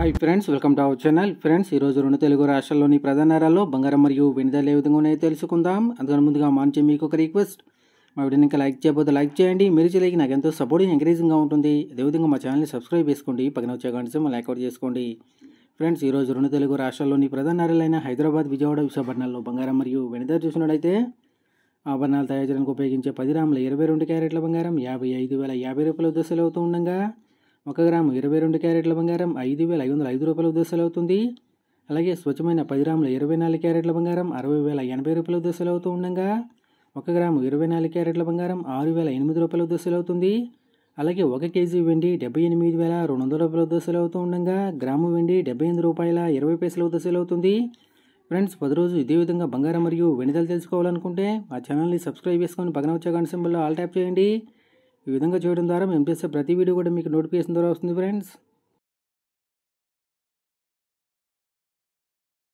Hi friends welcome to our channel friends ఈరోజు రెండు తెలుగు రాష్ట్రాల్లోని ప్రధాన నగరాల్లో బంగారం మరియు వెండి ఏ విధంగా ఉన్నాయో తెలుసుకుందాం. అందుకని ముందుగా మాంచే మీకు ఒక రిక్వెస్ట్ మా వీడియోని ఇంకా లైక్ చేయబోతే లైక్ చేయండి. మీరు చేయలేక నాకు ఎంతో సపోర్టింగ్ ఎంకరేజింగ్గా ఉంటుంది. అదేవిధంగా మా ఛానల్ని సబ్స్క్రైబ్ చేసుకోండి. పక్కన వచ్చే గంట లైక్ లైక్అవుట్ చేసుకోండి. ఫ్రెండ్స్ ఈరోజు రెండు తెలుగు రాష్ట్రాల్లోని ప్రధాన నగరాలైన హైదరాబాద్ విజయవాడ విశాఖపట్నంలో బంగారం మరియు వెండి చూసినట్లయితే చూసినట్టయితే ఆభరణాలు తయారు చేయడానికి ఉపయోగించే పది రాముల ఇరవై రెండు క్యారెట్ల బంగారం యాభై ఐదు వేల యాభై రూపాయల దశలు అవుతూ ఉండగా ఒక గ్రాము ఇరవై రెండు క్యారెట్ల బంగారం ఐదు వేల ఐదు వందల ఐదు రూపాయల ఉద్దేశాలు అవుతుంది. అలాగే స్వచ్ఛమైన పది గ్రాముల ఇరవై నాలుగు క్యారెట్ల బంగారం అరవై వేల ఎనభై రూపాయల ఉద్దేశాలు అవుతూ ఉండగా ఒక గ్రాము ఇరవై నాలుగు క్యారెట్ల బంగారం ఆరు వేల ఎనిమిది రూపాయల ఉద్దేశాలు అవుతుంది. అలాగే ఒక కేజీ వెండి డెబ్బై ఎనిమిది వేల రెండు వందల రూపాయల ఉద్దేశాలు అవుతూ ఉండగా గ్రాము వెండి డెబ్బై ఎనిమిది రూపాయల ఇరవై పైసల ఉద్దేశాలు అవుతుంది. ఫ్రెండ్స్ పది రోజు ఇదే విధంగా బంగారం మరియు వెనుదలు తెలుసుకోవాలనుకుంటే మా ఛానల్ని సబ్స్క్రైబ్ చేసుకొని పక్కన వచ్చే గంట సింబల్లో ఆల్ ట్యాప్ చేయండి. ఈ విధంగా చేయడం ద్వారా మేము చేసే ప్రతి వీడియో కూడా మీకు నోటిఫికేషన్ ద్వారా వస్తుంది ఫ్రెండ్స్